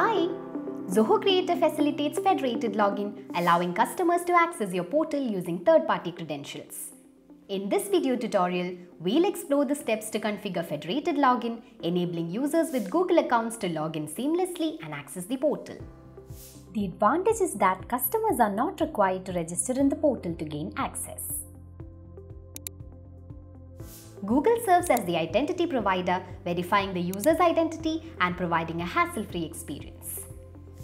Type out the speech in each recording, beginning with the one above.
Hi! Zoho Creator facilitates federated login, allowing customers to access your portal using third-party credentials. In this video tutorial, we'll explore the steps to configure federated login, enabling users with Google accounts to log in seamlessly and access the portal. The advantage is that customers are not required to register in the portal to gain access. Google serves as the identity provider, verifying the user's identity and providing a hassle-free experience.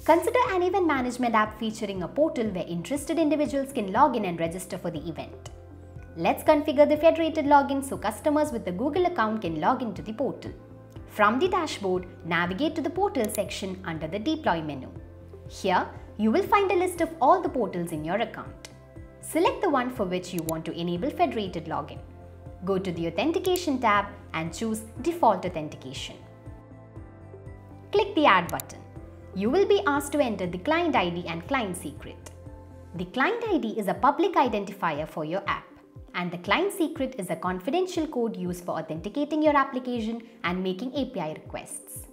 Consider an event management app featuring a portal where interested individuals can log in and register for the event. Let's configure the federated login so customers with a Google account can log into the portal. From the dashboard, navigate to the portal section under the deploy menu. Here, you will find a list of all the portals in your account. Select the one for which you want to enable federated login. Go to the Authentication tab and choose Default Authentication. Click the Add button. You will be asked to enter the client ID and client secret. The client ID is a public identifier for your app and the client secret is a confidential code used for authenticating your application and making API requests.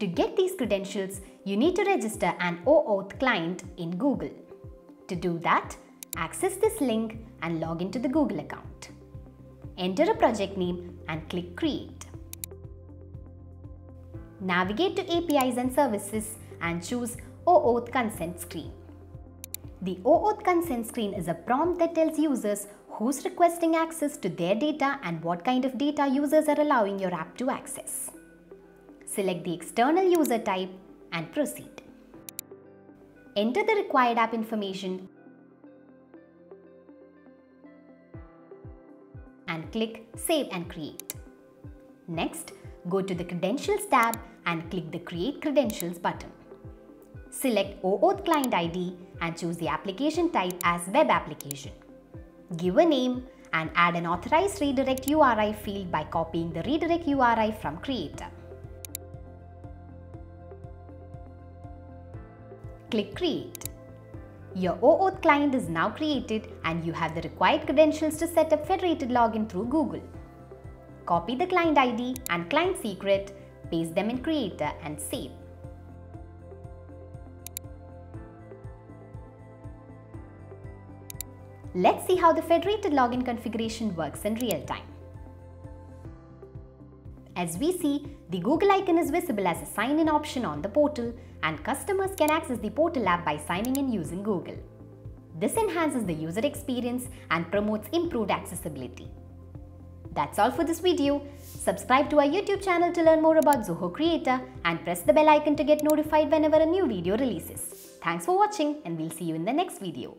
To get these credentials, you need to register an OAuth client in Google. To do that, access this link and log into the Google account. Enter a project name and click Create. Navigate to APIs and Services and choose OAuth Consent Screen. The OAuth Consent Screen is a prompt that tells users who's requesting access to their data and what kind of data users are allowing your app to access. Select the external user type and proceed. Enter the required app information and click Save and Create. Next, go to the Credentials tab and click the Create Credentials button. Select OAuth Client ID and choose the application type as Web Application. Give a name and add an authorized redirect URI field by copying the redirect URI from Creator. Click Create. Your OAuth client is now created and you have the required credentials to set up federated login through Google. Copy the client ID and client secret, paste them in Creator and save. Let's see how the federated login configuration works in real time. As we see, the Google icon is visible as a sign-in option on the portal and customers can access the portal app by signing in using Google. This enhances the user experience and promotes improved accessibility. That's all for this video. Subscribe to our YouTube channel to learn more about Zoho Creator and press the bell icon to get notified whenever a new video releases. Thanks for watching and we'll see you in the next video.